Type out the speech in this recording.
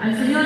Al Señor